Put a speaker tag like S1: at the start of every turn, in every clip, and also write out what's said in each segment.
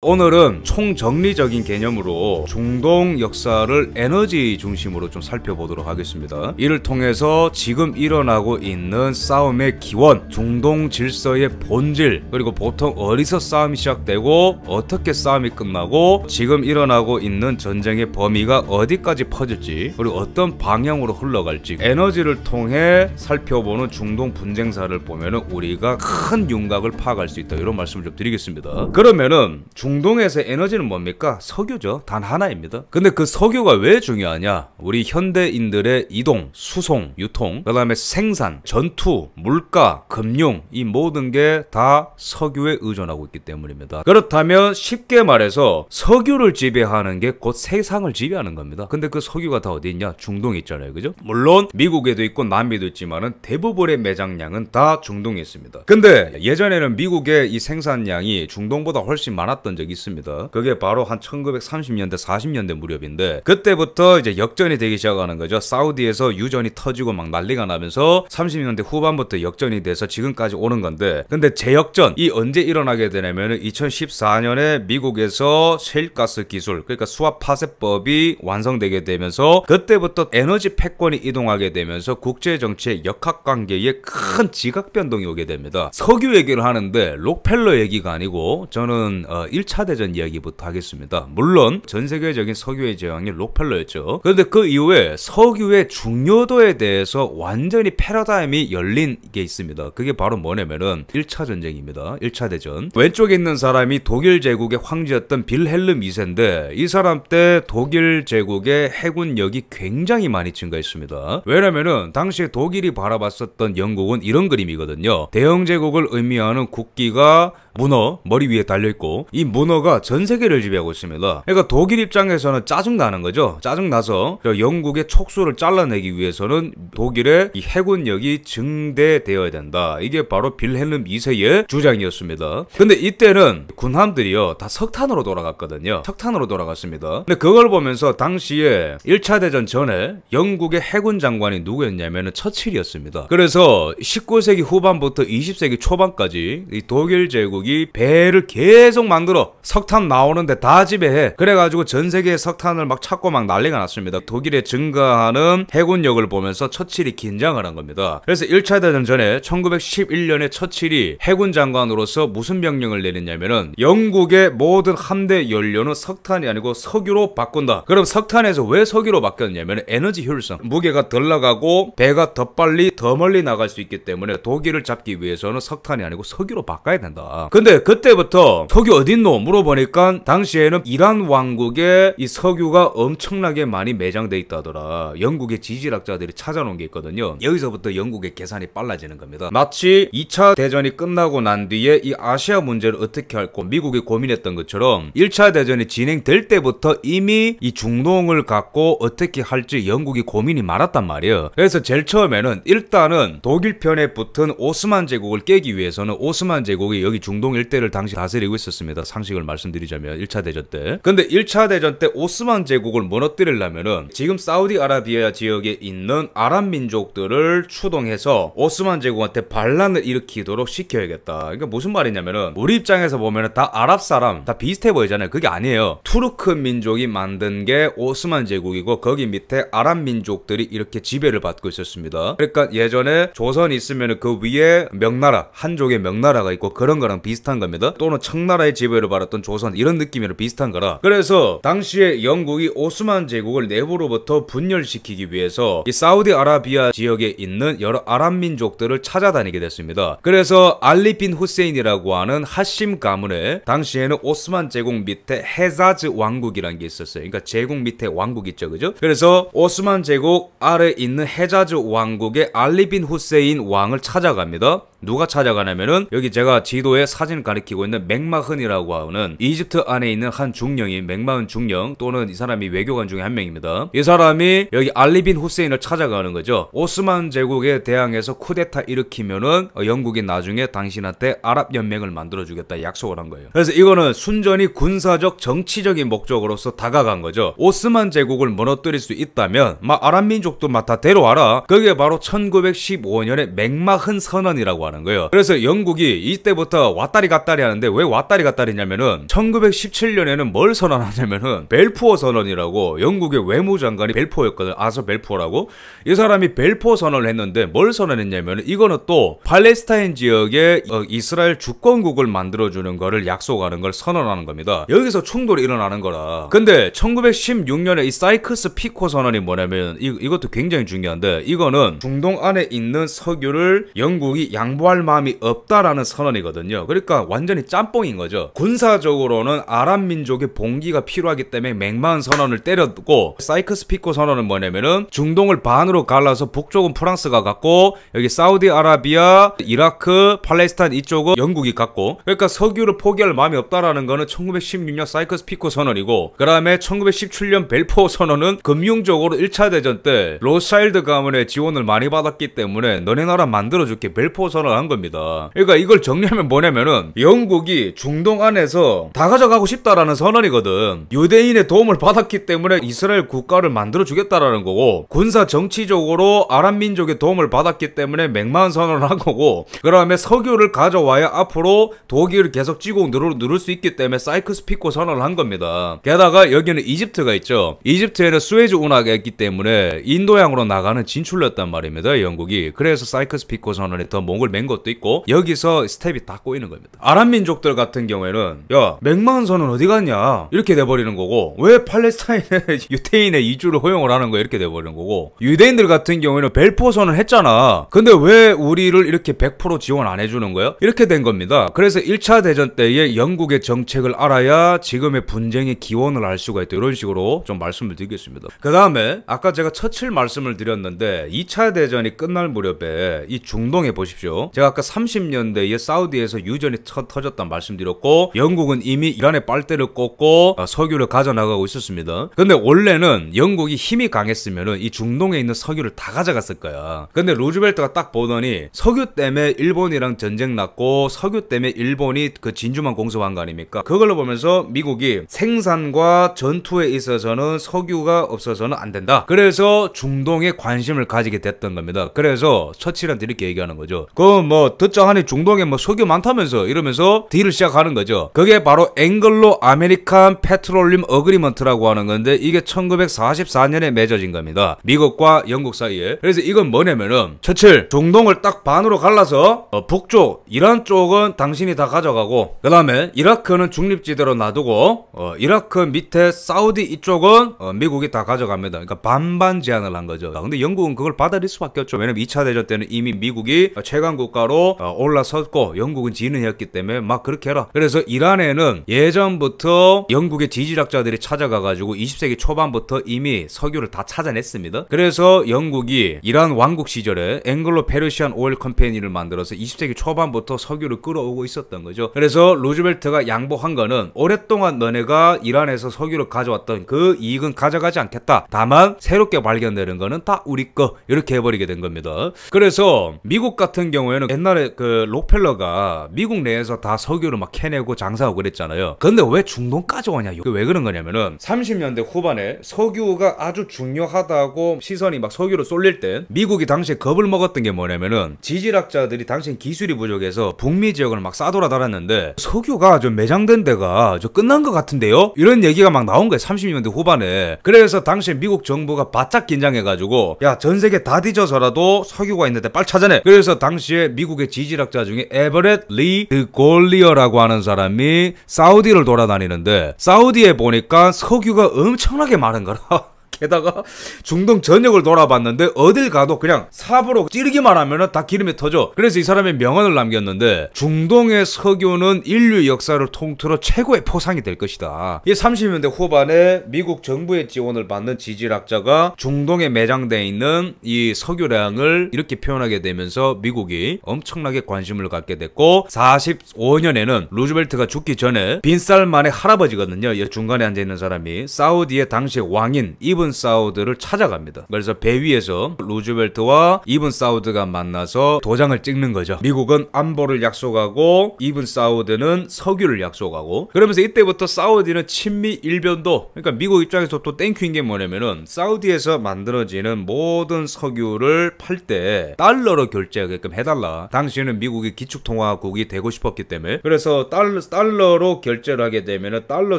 S1: 오늘은 총정리적인 개념으로 중동 역사를 에너지 중심으로 좀 살펴보도록 하겠습니다. 이를 통해서 지금 일어나고 있는 싸움의 기원, 중동 질서의 본질, 그리고 보통 어디서 싸움이 시작되고 어떻게 싸움이 끝나고 지금 일어나고 있는 전쟁의 범위가 어디까지 퍼질지, 그리고 어떤 방향으로 흘러갈지 에너지를 통해 살펴보는 중동 분쟁사를 보면은 우리가 큰 윤곽을 파악할 수 있다. 이런 말씀을 좀 드리겠습니다. 그러면은 중 동에서 에너지는 뭡니까? 석유죠. 단 하나입니다. 근데 그 석유가 왜 중요하냐? 우리 현대인들의 이동, 수송, 유통, 그 다음에 생산, 전투, 물가, 금융, 이 모든 게 다 석유에 의존하고 있기 때문입니다. 그렇다면 쉽게 말해서 석유를 지배하는 게 곧 세상을 지배하는 겁니다. 근데 그 석유가 다 어디 있냐? 중동에 있잖아요. 그죠? 물론 미국에도 있고 남미도 있지만은 대부분의 매장량은 다 중동에 있습니다. 근데 예전에는 미국의 이 생산량이 중동보다 훨씬 많았던 적이 있습니다. 그게 바로 한 1930년대, 40년대 무렵인데 그때부터 이제 역전이 되기 시작하는 거죠. 사우디에서 유전이 터지고 막 난리가 나면서 30년대 후반부터 역전이 돼서 지금까지 오는 건데 근데 재역전 이 언제 일어나게 되냐면은 2014년에 미국에서 셰일가스 기술 그러니까 수압 파쇄법이 완성되게 되면서 그때부터 에너지 패권이 이동하게 되면서 국제 정치의 역학 관계에 큰 지각 변동이 오게 됩니다. 석유 얘기를 하는데 록펠러 얘기가 아니고 저는 어 1차 대전 이야기부터 하겠습니다. 물론 전 세계적인 석유의 제왕이 록펠러였죠. 그런데 그 이후에 석유의 중요도에 대해서 완전히 패러다임이 열린 게 있습니다. 그게 바로 뭐냐면은 1차 전쟁입니다. 1차 대전. 왼쪽에 있는 사람이 독일 제국의 황제였던 빌헬름 2세인데 이 사람 때 독일 제국의 해군력이 굉장히 많이 증가했습니다. 왜냐면은 당시에 독일이 바라봤었던 영국은 이런 그림이거든요. 대영 제국을 의미하는 국기가 문어 머리 위에 달려 있고 이 문어가 전 세계를 지배하고 있습니다. 그러니까 독일 입장에서는 짜증 나는 거죠. 짜증 나서 영국의 촉수를 잘라내기 위해서는 독일의 이 해군력이 증대되어야 된다. 이게 바로 빌헬름 2세의 주장이었습니다. 근데 이때는 군함들이요 다 석탄으로 돌아갔거든요. 석탄으로 돌아갔습니다. 근데 그걸 보면서 당시에 1차 대전 전에 영국의 해군 장관이 누구였냐면은 처칠이었습니다. 그래서 19세기 후반부터 20세기 초반까지 이 독일 제국이 배를 계속 만들어 석탄 나오는데 다 지배해. 그래가지고 전 세계에 석탄을 막 찾고 막 난리가 났습니다. 독일의 증가하는 해군력을 보면서 처칠이 긴장을 한 겁니다. 그래서 1차 대전 전에 1911년에 처칠이 해군 장관으로서 무슨 명령을 내렸냐면은 영국의 모든 함대 연료는 석탄이 아니고 석유로 바꾼다. 그럼 석탄에서 왜 석유로 바뀌었냐면 에너지 효율성. 무게가 덜 나가고 배가 더 빨리 더 멀리 나갈 수 있기 때문에 독일을 잡기 위해서는 석탄이 아니고 석유로 바꿔야 된다. 근데 그때부터 석유 어딨노 물어보니까 당시에는 이란 왕국에 이 석유가 엄청나게 많이 매장돼 있다더라. 영국의 지질학자들이 찾아놓은 게 있거든요. 여기서부터 영국의 계산이 빨라지는 겁니다. 마치 2차 대전이 끝나고 난 뒤에 이 아시아 문제를 어떻게 할고 미국이 고민했던 것처럼 1차 대전이 진행될 때부터 이미 이 중동을 갖고 어떻게 할지 영국이 고민이 많았단 말이에요. 그래서 제일 처음에는 일단은 독일 편에 붙은 오스만 제국을 깨기 위해서는 오스만 제국이 여기 중동 일대를 당시 다스리고 있었습니다. 상식을 말씀드리자면 1차 대전 때. 근데 1차 대전 때 오스만 제국을 무너뜨리려면은 지금 사우디아라비아 지역에 있는 아랍 민족들을 추동해서 오스만 제국한테 반란을 일으키도록 시켜야겠다. 그러니까 무슨 말이냐면은 우리 입장에서 보면은 다 아랍 사람 다 비슷해 보이잖아요. 그게 아니에요. 투르크 민족이 만든 게 오스만 제국이고 거기 밑에 아랍 민족들이 이렇게 지배를 받고 있었습니다. 그러니까 예전에 조선 있으면은 그 위에 명나라 한족의 명나라가 있고 그런 거랑 비슷한 겁니다. 또는 청나라의 지배를 받았던 조선 이런 느낌이랑 비슷한 거라. 그래서 당시에 영국이 오스만 제국을 내부로부터 분열시키기 위해서 이 사우디아라비아 지역에 있는 여러 아랍 민족들을 찾아다니게 됐습니다. 그래서 알리 빈 후세인이라고 하는 하심 가문에 당시에는 오스만 제국 밑에 헤자즈 왕국이라는 게 있었어요. 그러니까 제국 밑에 왕국 있죠, 그죠? 그래서 오스만 제국 아래 있는 헤자즈 왕국의 알리 빈 후세인 왕을 찾아갑니다. 누가 찾아가냐면은 여기 제가 지도에 사진을 가리키고 있는 맥마흔이라고 하는 이집트 안에 있는 한 중령인 맥마흔 중령 또는 이 사람이 외교관 중에 한 명입니다. 이 사람이 여기 알리빈 후세인을 찾아가는 거죠. 오스만 제국에 대항해서 쿠데타 일으키면은 영국이 나중에 당신한테 아랍 연맹을 만들어 주겠다 약속을 한 거예요. 그래서 이거는 순전히 군사적 정치적인 목적으로서 다가간 거죠. 오스만 제국을 무너뜨릴 수 있다면 막 아랍 민족도 막 다 데려와라. 그게 바로 1915년에 맥마흔 선언이라고 하는 거예요. 그래서 영국이 이때부터 왔다리 갔다리 하는데 왜 왔다리 갔다리냐면은 1917년에는 뭘 선언하냐면은 벨푸어 선언이라고 영국의 외무장관이 벨포였거든. 아서 벨포라고. 이 사람이 벨포 선언을 했는데 뭘 선언했냐면은 이거는 또 팔레스타인 지역에 어, 이스라엘 주권국을 만들어주는 거를 약속하는 걸 선언하는 겁니다. 여기서 충돌이 일어나는 거라. 근데 1916년에 이 사이크스 피코 선언이 뭐냐면 이, 이것도 굉장히 중요한데 이거는 중동 안에 있는 석유를 영국이 양 보할 마음이 없다라는 선언이거든요. 그러니까 완전히 짬뽕인 거죠. 군사적으로는 아랍 민족의 봉기가 필요하기 때문에 맥마흔 선언을 때렸고 사이크스 피코 선언은 뭐냐면은 중동을 반으로 갈라서 북쪽은 프랑스가 갖고 여기 사우디아라비아, 이라크, 팔레스타인 이쪽은 영국이 갖고 그러니까 석유를 포기할 마음이 없다라는 거는 1916년 사이크스 피코 선언이고 그 다음에 1917년 벨포 선언은 금융적으로 1차 대전 때 로스차일드 가문의 지원을 많이 받았기 때문에 너네 나라 만들어줄게 벨포 선언 을한 겁니다. 그러니까 이걸 정리하면 뭐냐면은 영국이 중동 안에서 다 가져가고 싶다라는 선언이거든. 유대인의 도움을 받았기 때문에 이스라엘 국가를 만들어 주겠다라는 거고 군사 정치적으로 아랍 민족의 도움을 받았기 때문에 맥마흔 선언을 한 거고 그 다음에 석유를 가져와야 앞으로 독일을 계속 쥐고 누를, 누를 수 있기 때문에 사이크스 피코 선언을 한 겁니다. 게다가 여기는 이집트가 있죠. 이집트에는 수에즈 운하가 있기 때문에 인도양으로 나가는 진출로였단 말입니다. 영국이. 그래서 사이크스 피코 선언에 더 목을 맨 것도 있고 여기서 스텝이 다 꼬이는 겁니다. 아랍 민족들 같은 경우에는 야 선언 어디 갔냐 이렇게 돼버리는 거고 왜 팔레스타인에 유태인의 이주를 허용을 하는 거야 이렇게 돼버리는 거고 유대인들 같은 경우에는 벨포 선언 했잖아. 근데 왜 우리를 이렇게 100% 지원 안 해주는 거야? 이렇게 된 겁니다. 그래서 1차 대전 때의 영국의 정책을 알아야 지금의 분쟁의 기원을 알 수가 있다. 이런 식으로 좀 말씀을 드리겠습니다. 그 다음에 아까 제가 처칠 말씀을 드렸는데 2차 대전이 끝날 무렵에 이 중동에 보십시오. 제가 아까 30년대에 사우디에서 유전이 터, 터졌단 말씀드렸고 영국은 이미 이란의 빨대를 꽂고 어, 석유를 가져나가고 있었습니다. 근데 원래는 영국이 힘이 강했으면은 이 중동에 있는 석유를 다 가져갔을 거야. 근데 루즈벨트가 딱 보더니 석유 때문에 일본이랑 전쟁 났고 석유 때문에 일본이 그 진주만 공습한 거 아닙니까? 그걸로 보면서 미국이 생산과 전투에 있어서는 석유가 없어서는 안 된다. 그래서 중동에 관심을 가지게 됐던 겁니다. 그래서 처칠한테 이렇게 얘기하는 거죠. 그뭐 듣자 하니 중동에 뭐 석유 많다면서 이러면서 딜을 시작하는 거죠. 그게 바로 Anglo-American Petroleum Agreement라고 하는 건데 이게 1944년에 맺어진 겁니다. 미국과 영국 사이에. 그래서 이건 뭐냐면은 처칠 중동을 딱 반으로 갈라서 어, 북쪽 이란 쪽은 당신이 다 가져가고 그 다음에 이라크는 중립지대로 놔두고 어, 이라크 밑에 사우디 이쪽은 어, 미국이 다 가져갑니다. 그러니까 반반 제한을 한 거죠. 아, 근데 영국은 그걸 받아들일 수밖에 없죠. 왜냐면 2차 대전 때는 이미 미국이 최강 국 가로 어, 올라섰고 영국은 지는이었기 때문에 막 그렇게 해라. 그래서 이란에는 예전부터 영국의 지질학자들이 찾아가가지고 20세기 초반부터 이미 석유를 다 찾아냈습니다. 그래서 영국이 이란 왕국 시절에 앵글로 페르시안 오일 컴퍼니를 만들어서 20세기 초반부터 석유를 끌어오고 있었던 거죠. 그래서 루즈벨트가 양보한 거는 오랫동안 너네가 이란에서 석유를 가져왔던 그 이익은 가져가지 않겠다. 다만 새롭게 발견되는 거는 다 우리 거 이렇게 해버리게 된 겁니다. 그래서 미국 같은 경우 에는 옛날에 그 록펠러가 미국 내에서 다 석유를 막 캐내고 장사하고 그랬잖아요. 근데 왜 중동까지 오냐? 왜 그런 거냐면은 30년대 후반에 석유가 아주 중요하다고 시선이 막 석유로 쏠릴 때 미국이 당시에 겁을 먹었던 게 뭐냐면은 지질학자들이 당시 기술이 부족해서 북미 지역을 막 싸돌아다녔는데 석유가 좀 매장된 데가 저 끝난 것 같은데요? 이런 얘기가 막 나온 거예요. 30년대 후반에. 그래서 당시에 미국 정부가 바짝 긴장해가지고 야 전 세계 다 뒤져서라도 석유가 있는데 빨리 찾아내. 그래서 당시에 미국의 지질학자 중에 에버렛 리 드골리어라고 하는 사람이 사우디를 돌아다니는데 사우디에 보니까 석유가 엄청나게 많은 거라. 게다가 중동 전역을 돌아봤는데 어딜 가도 그냥 삽으로 찌르기만 하면 다 기름이 터져. 그래서 이 사람의 명언을 남겼는데 중동의 석유는 인류 역사를 통틀어 최고의 포상이 될 것이다. 이 30년대 후반에 미국 정부의 지원을 받는 지질학자가 중동에 매장되어 있는 이 석유량을 이렇게 표현하게 되면서 미국이 엄청나게 관심을 갖게 됐고 45년에는 루즈벨트가 죽기 전에 빈살만의 할아버지거든요. 중간에 앉아 있는 사람이 사우디의 당시 왕인 이븐 이븐 사우드를 찾아갑니다. 그래서 배 위에서 루즈벨트와 이븐 사우드가 만나서 도장을 찍는 거죠. 미국은 안보를 약속하고 이븐 사우드는 석유를 약속하고 그러면서 이때부터 사우디는 친미 일변도 그러니까 미국 입장에서 또 thank you인 게 뭐냐면은 사우디에서 만들어지는 모든 석유를 팔 때 달러로 결제하게끔 해달라. 당시에는 미국이 기축통화국이 되고 싶었기 때문에 그래서 달러, 달러로 결제를 하게 되면은 달러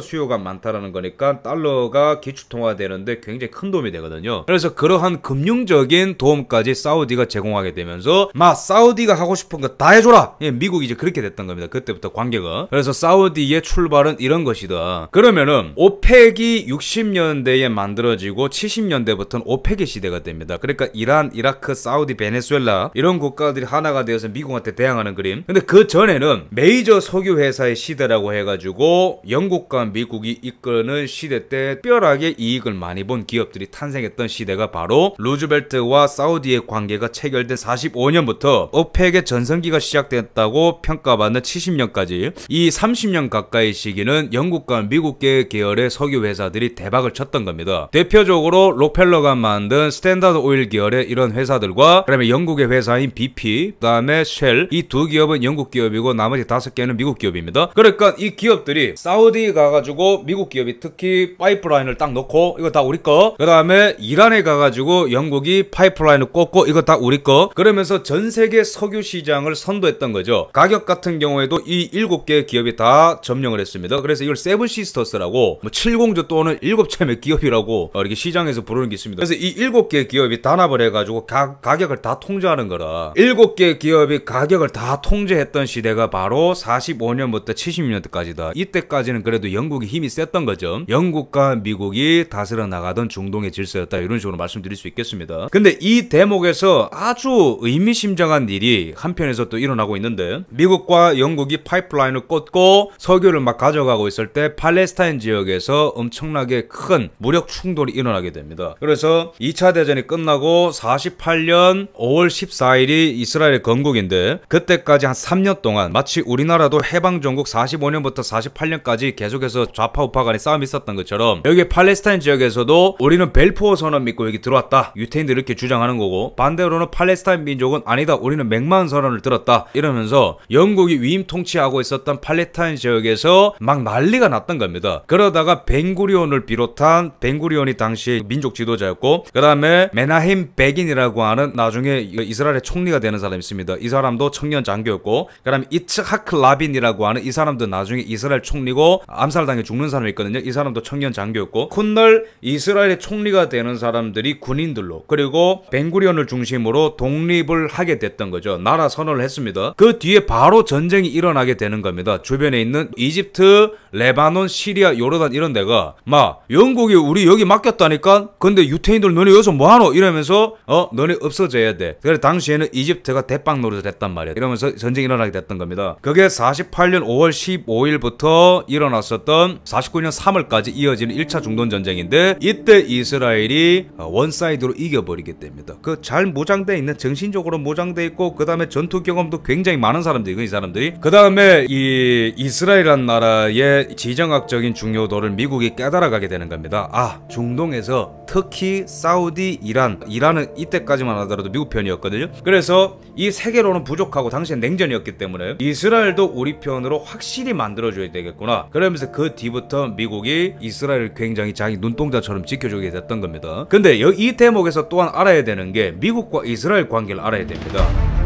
S1: 수요가 많다라는 거니까 달러가 기축통화되는데 굉장히 큰 도움이 되거든요. 그래서 그러한 금융적인 도움까지 사우디가 제공하게 되면서 마 사우디가 하고 싶은 거 다 해줘라. 예, 미국이 이제 그렇게 됐던 겁니다. 그때부터 관계가. 그래서 사우디의 출발은 이런 것이다. 그러면은 오펙이 60년대에 만들어지고 70년대부터는 OPEC의 시대가 됩니다. 그러니까 이란, 이라크, 사우디, 베네수엘라 이런 국가들이 하나가 되어서 미국한테 대항하는 그림. 근데 그 전에는 메이저 석유 회사의 시대라고 해가지고 영국과 미국이 이끄는 시대 때 특별하게 이익을 많이 본 기업들이 탄생했던 시대가 바로 루즈벨트와 사우디의 관계가 체결된 45년부터 OPEC의 전성기가 시작됐다고 평가받는 70년까지 이 30년 가까이 시기는 영국과 미국계 계열의 석유 회사들이 대박을 쳤던 겁니다. 대표적으로 록펠러가 만든 스탠다드 오일 계열의 이런 회사들과 그다음에 영국의 회사인 BP, 그다음에 쉘 이 두 기업은 영국 기업이고 나머지 다섯 개는 미국 기업입니다. 그러니까 이 기업들이 사우디 가가지고 미국 기업이 특히 파이프라인을 딱 넣고 이거 다 우리 거. 그 다음에 이란에 가가지고 영국이 파이프라인을 꽂고 이거 다 우리 거. 그러면서 전 세계 석유 시장을 선도했던 거죠. 가격 같은 경우에도 이 일곱 개 기업이 다 점령을 했습니다. 그래서 이걸 Seven Sisters라고 뭐 70조 또는 일곱 자매의 기업이라고 이렇게 시장에서 부르는 게 있습니다. 그래서 이 일곱 개 기업이 담합을 해가지고 가, 가격을 다 통제하는 거라. 일곱 개 기업이 가격을 다 통제했던 시대가 바로 45년부터 70년대까지다. 이때까지는 그래도 영국이 힘이 셌던 거죠. 영국과 미국이 다스려 나가던 중동의 질서였다. 이런 식으로 말씀드릴 수 있겠습니다. 근데 이 대목에서 아주 의미심장한 일이 한편에서 또 일어나고 있는데 미국과 영국이 파이프라인을 꽂고 석유를 막 가져가고 있을 때 팔레스타인 지역에서 엄청나게 큰 무력 충돌이 일어나게 됩니다. 그래서 2차 대전이 끝나고 48년 5월 14일이 이스라엘 건국인데 그때까지 한 3년 동안 마치 우리나라도 해방 전국 45년부터 48년까지 계속해서 좌파 우파 간의 싸움이 있었던 것처럼 여기 팔레스타인 지역에서도 우리는 벨포어 선언 믿고 여기 들어왔다. 유태인들 이렇게 주장하는 거고 반대로는 팔레스타인 민족은 아니다. 우리는 맥마은 선언을 들었다. 이러면서 영국이 위임 통치하고 있었던 팔레스타인 지역에서 막 난리가 났던 겁니다. 그러다가 벵구리온을 비롯한 벵구리온이 당시 민족 지도자였고 그 다음에 메나힘 백인이라고 하는 나중에 이스라엘의 총리가 되는 사람이 있습니다. 이 사람도 청년 장교였고 그 다음에 이츠하크 라빈이라고 하는 이 사람도 나중에 이스라엘 총리고 암살당해 죽는 사람이 있거든요. 이 사람도 청년 장교였고 훗날 이스라엘 의 총리가 되는 사람들이 군인들로 그리고 벤구리온을 중심으로 독립을 하게 됐던 거죠. 나라 선언을 했습니다. 그 뒤에 바로 전쟁이 일어나게 되는 겁니다. 주변에 있는 이집트, 레바논, 시리아, 요르단 이런 데가 막 영국이 우리 여기 맡겼다니까 근데 유태인들 너네 여기서 뭐하노 이러면서 어 너네 없어져야 돼. 그래서 당시에는 이집트가 대빵 노릇을 했단 말이야. 이러면서 전쟁이 일어나게 됐던 겁니다. 그게 48년 5월 15일부터 일어났었던 49년 3월까지 이어지는 1차 중동 전쟁인데 이때 이스라엘이 one-side로 이겨버리게 됩니다. 그잘 무장돼 있는 정신적으로 무장돼 있고 그 다음에 전투 경험도 굉장히 많은 사람들이 이 사람들이 그 다음에 이 이스라엘이란 나라의 지정학적인 중요도를 미국이 깨달아가게 되는 겁니다. 아 중동에서 특히 사우디, 이란, 이란은 이때까지만 하더라도 미국 편이었거든요. 그래서 이 세계로는 부족하고 당시엔 냉전이었기 때문에 이스라엘도 우리 편으로 확실히 만들어줘야 되겠구나. 그러면서 그 뒤부터 미국이 이스라엘을 굉장히 자기 눈동자처럼 지켜주게 됐던 겁니다. 근데 이 대목에서 또한 알아야 되는 게 미국과 이스라엘 관계를 알아야 됩니다.